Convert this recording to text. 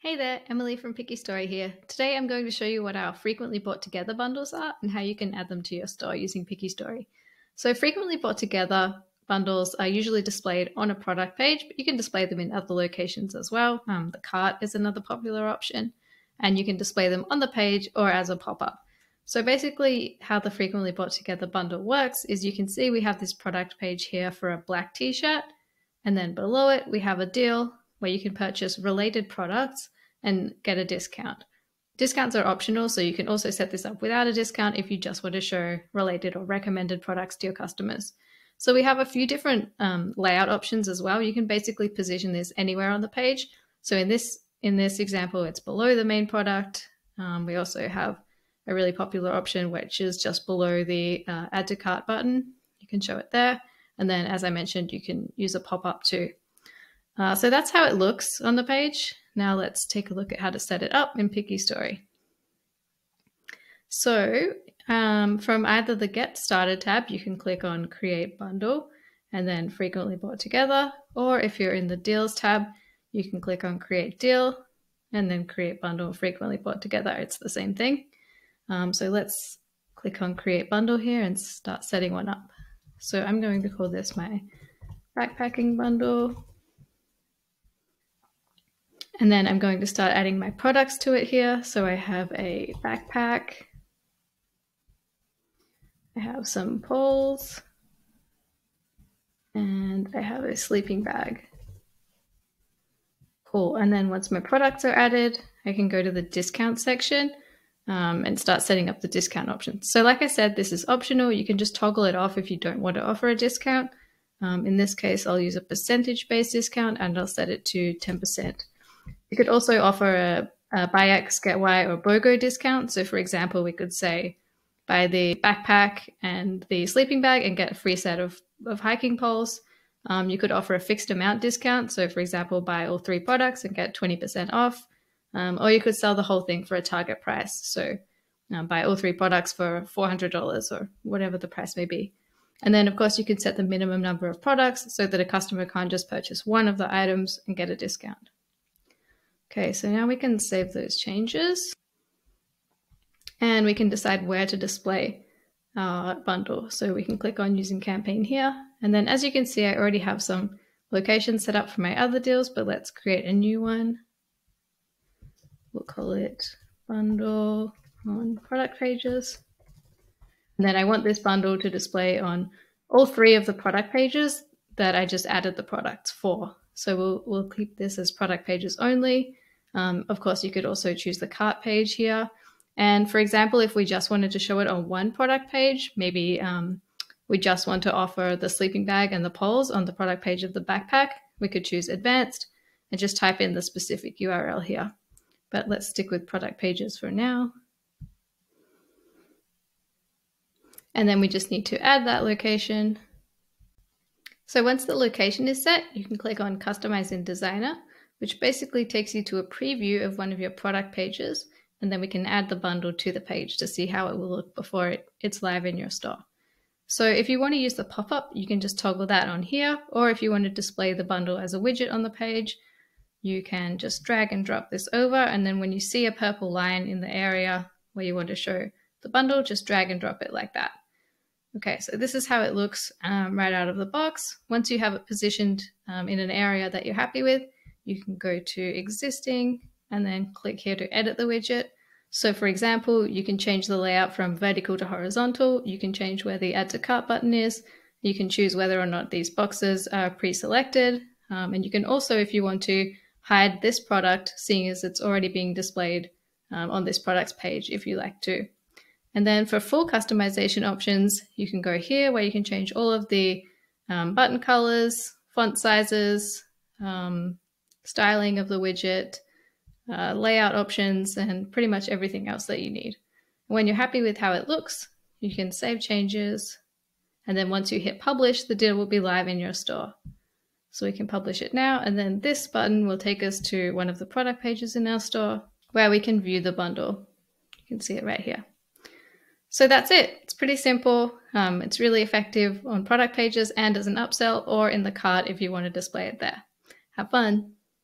Hey there, Emily from PickyStory here. Today I'm going to show you what our frequently bought together bundles are and how you can add them to your store using PickyStory. So frequently bought together bundles are usually displayed on a product page, but you can display them in other locations as well. Um, the cart is another popular option, and you can display them on the page or as a pop-up. So basically how the frequently bought together bundle works is you can see we have this product page here for a black t-shirt, and then below it we have a deal where you can purchase related products and get a discount. Discounts are optional, so you can also set this up without a discount if you just want to show related or recommended products to your customers. So we have a few different um, layout options as well. You can basically position this anywhere on the page. So in this in this example, it's below the main product. Um, we also have a really popular option, which is just below the uh, add to cart button. You can show it there. And then, as I mentioned, you can use a pop-up too. Uh, so that's how it looks on the page. Now let's take a look at how to set it up in PickyStory. So um, from either the Get Started tab, you can click on Create Bundle and then Frequently Bought Together, or if you're in the Deals tab, you can click on Create Deal and then Create Bundle Frequently Bought Together. It's the same thing. Um, so let's click on Create Bundle here and start setting one up. So I'm going to call this my backpacking bundle. And then I'm going to start adding my products to it here. So I have a backpack. I have some poles. And I have a sleeping bag. Cool. And then once my products are added, I can go to the discount section um, and start setting up the discount options. So like I said, this is optional. You can just toggle it off if you don't want to offer a discount. Um, in this case, I'll use a percentage-based discount and I'll set it to 10%. You could also offer a, a buy X, get Y, or BOGO discount. So, for example, we could say buy the backpack and the sleeping bag and get a free set of, of hiking poles. Um, you could offer a fixed amount discount. So, for example, buy all three products and get 20% off. Um, or you could sell the whole thing for a target price. So, um, buy all three products for $400 or whatever the price may be. And then, of course, you can set the minimum number of products so that a customer can't just purchase one of the items and get a discount. Okay, so now we can save those changes and we can decide where to display our bundle. So we can click on using campaign here. And then as you can see, I already have some locations set up for my other deals, but let's create a new one. We'll call it bundle on product pages. And then I want this bundle to display on all three of the product pages that I just added the products for. So we'll, we'll keep this as product pages only. Um, of course, you could also choose the cart page here. And for example, if we just wanted to show it on one product page, maybe um, we just want to offer the sleeping bag and the poles on the product page of the backpack, we could choose advanced and just type in the specific URL here. But let's stick with product pages for now. And then we just need to add that location. So once the location is set, you can click on Customize in Designer, which basically takes you to a preview of one of your product pages, and then we can add the bundle to the page to see how it will look before it, it's live in your store. So if you want to use the pop-up, you can just toggle that on here, or if you want to display the bundle as a widget on the page, you can just drag and drop this over, and then when you see a purple line in the area where you want to show the bundle, just drag and drop it like that. Okay, so this is how it looks um, right out of the box. Once you have it positioned um, in an area that you're happy with, you can go to existing and then click here to edit the widget. So for example, you can change the layout from vertical to horizontal. You can change where the add to cart button is. You can choose whether or not these boxes are pre-selected. Um, and you can also, if you want to, hide this product, seeing as it's already being displayed um, on this products page if you like to. And then for full customization options, you can go here where you can change all of the um, button colors, font sizes, um, styling of the widget, uh, layout options, and pretty much everything else that you need. When you're happy with how it looks, you can save changes. And then once you hit publish, the deal will be live in your store. So we can publish it now. And then this button will take us to one of the product pages in our store where we can view the bundle. You can see it right here. So that's it. It's pretty simple. Um, it's really effective on product pages and as an upsell or in the cart if you want to display it there. Have fun.